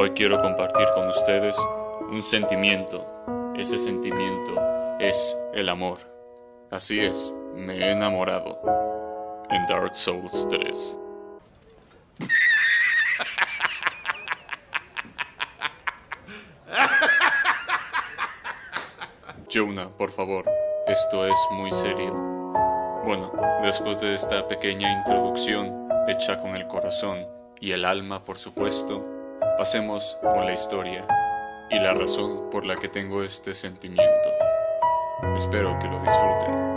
Hoy quiero compartir con ustedes un sentimiento. Ese sentimiento es el amor. Así es, me he enamorado en Dark Souls 3. Jonah, por favor, esto es muy serio. Bueno, después de esta pequeña introducción hecha con el corazón y el alma, por supuesto, pasemos con la historia y la razón por la que tengo este sentimiento. Espero que lo disfruten.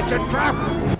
It's a trap!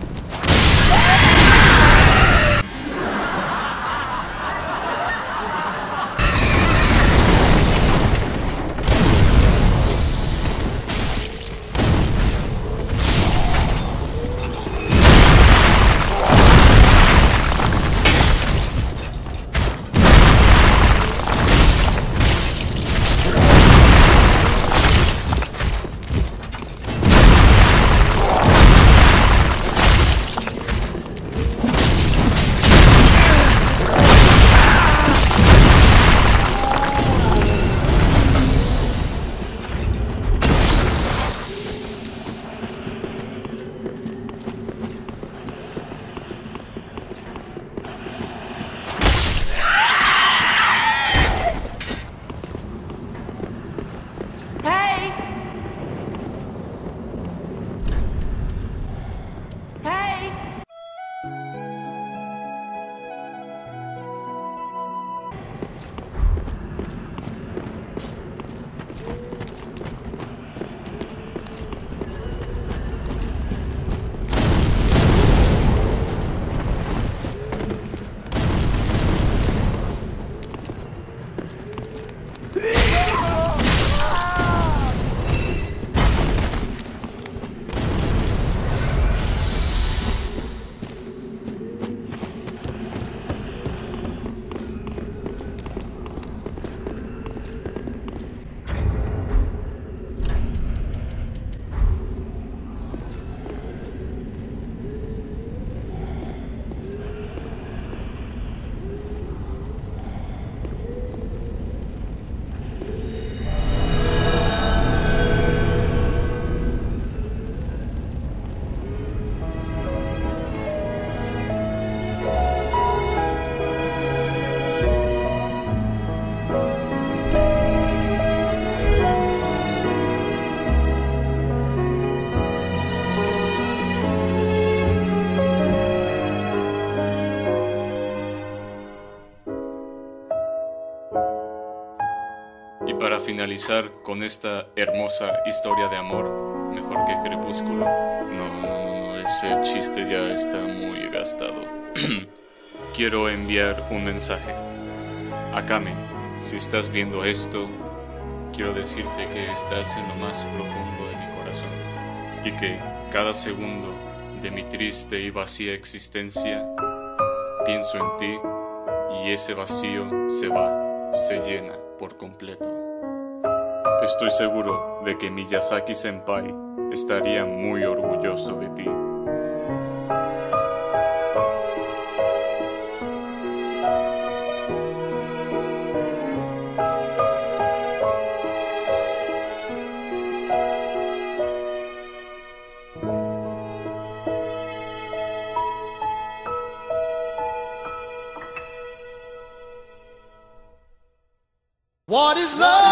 Y para finalizar con esta hermosa historia de amor, mejor que Crepúsculo. No, no, no, no, ese chiste ya está muy gastado. Quiero enviar un mensaje. Akame, si estás viendo esto, quiero decirte que estás en lo más profundo de mi corazón y que cada segundo de mi triste y vacía existencia pienso en ti y ese vacío se va, se llena por completo. Estoy seguro de que Miyazaki Senpai estaría muy orgulloso de ti. What is love?